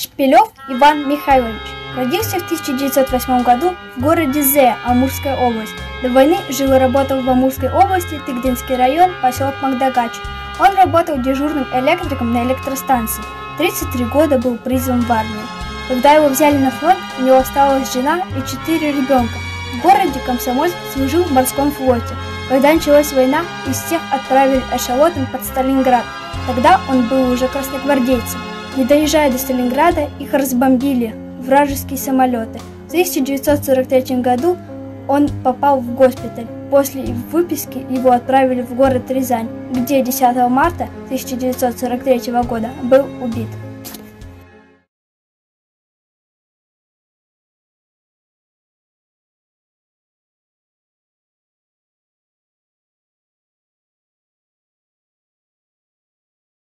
Шпилев Иван Михайлович родился в 1908 году в городе Зе, Амурская область. До войны жил и работал в Амурской области, Тыгдинский район, поселок Магдагач. Он работал дежурным электриком на электростанции. 33 года был призван в армию. Когда его взяли на фронт, у него осталась жена и четыре ребенка. В городе Комсомольск служил в морском флоте. Когда началась война, из всех отправили эшелотом под Сталинград. Тогда он был уже красногвардейцем. Не доезжая до Сталинграда, их разбомбили вражеские самолеты. В 1943 году он попал в госпиталь. После выписки его отправили в город Рязань, где 10 марта 1943 года был убит.